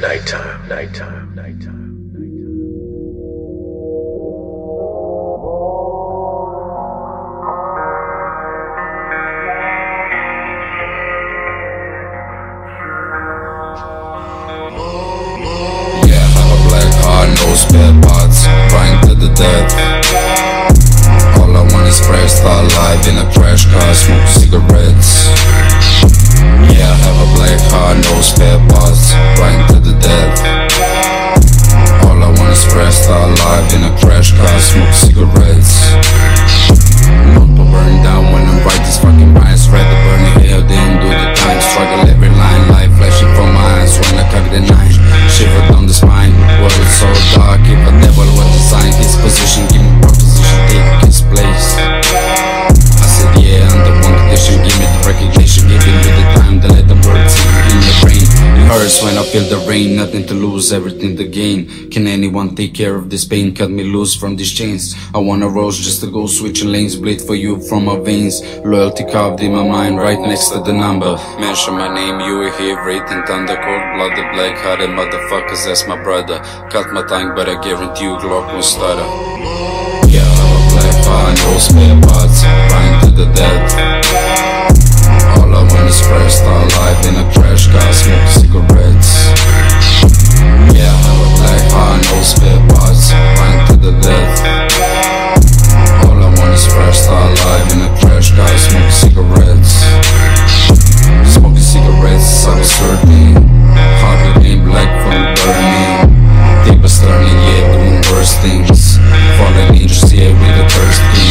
NITETIME, NITETIME, NITETIME, no spare spare parts, crying to the death. All I want is fresh, start in a crash car, hurts when I feel the rain, nothing to lose, everything to gain. Can anyone take care of this pain? Cut me loose from these chains. I wanna rose just to go switching lanes, bleed for you from my veins. Loyalty carved in my mind, right next to the number. Mention my name, you will hear written thunder, cold blooded, black hearted motherfuckers, that's my brother. Cut my tongue, but I guarantee you, Glock will stutter. Fallen angels here with a thirsty